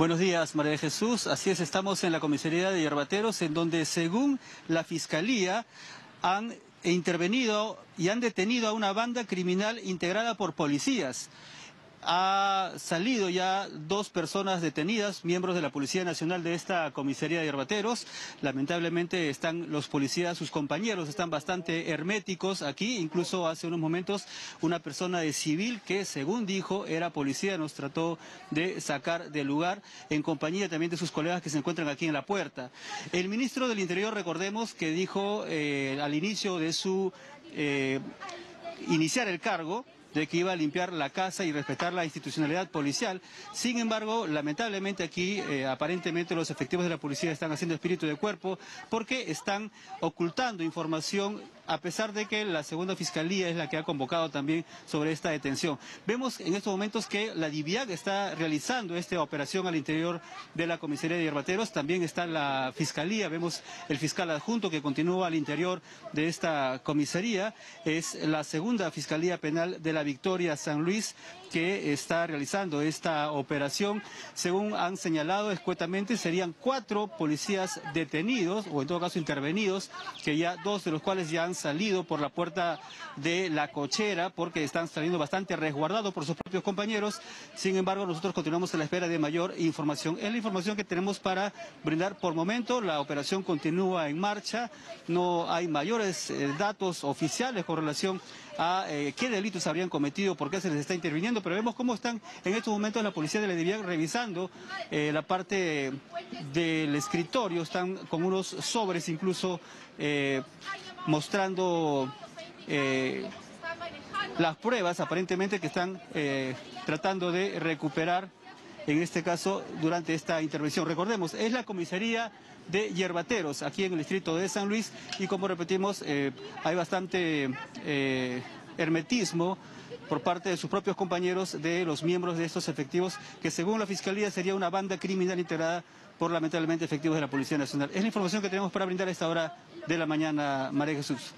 Buenos días, María de Jesús. Así es, estamos en la comisaría de Yerbateros, en donde según la Fiscalía han intervenido y han detenido a una banda criminal integrada por policías ha salido ya dos personas detenidas, miembros de la Policía Nacional de esta comisaría de Herbateros. Lamentablemente están los policías, sus compañeros, están bastante herméticos aquí. Incluso hace unos momentos una persona de civil que, según dijo, era policía, nos trató de sacar del lugar en compañía también de sus colegas que se encuentran aquí en la puerta. El ministro del Interior, recordemos, que dijo eh, al inicio de su eh, iniciar el cargo, de que iba a limpiar la casa y respetar la institucionalidad policial. Sin embargo, lamentablemente aquí eh, aparentemente los efectivos de la policía están haciendo espíritu de cuerpo porque están ocultando información a pesar de que la segunda fiscalía es la que ha convocado también sobre esta detención. Vemos en estos momentos que la DIVIAC está realizando esta operación al interior de la comisaría de Hierbateros, también está la fiscalía, vemos el fiscal adjunto que continúa al interior de esta comisaría, es la segunda fiscalía penal de la Victoria San Luis que está realizando esta operación. Según han señalado escuetamente, serían cuatro policías detenidos, o en todo caso intervenidos, que ya dos de los cuales ya han salido por la puerta de la cochera, porque están saliendo bastante resguardados por sus propios compañeros. Sin embargo, nosotros continuamos a la espera de mayor información. Es la información que tenemos para brindar por momento. La operación continúa en marcha. No hay mayores eh, datos oficiales con relación a eh, qué delitos habrían cometido, por qué se les está interviniendo, pero vemos cómo están en estos momentos la policía de la DIVIAC revisando eh, la parte del escritorio, están con unos sobres incluso eh, mostrando las pruebas aparentemente que están tratando de recuperar en este caso durante esta intervención. Recordemos, es la comisaría de Yerbateros, aquí en el distrito de San Luis, y como repetimos, eh, hay bastante eh, hermetismo por parte de sus propios compañeros de los miembros de estos efectivos, que según la Fiscalía sería una banda criminal integrada por lamentablemente efectivos de la Policía Nacional. Es la información que tenemos para brindar a esta hora de la mañana, María Jesús.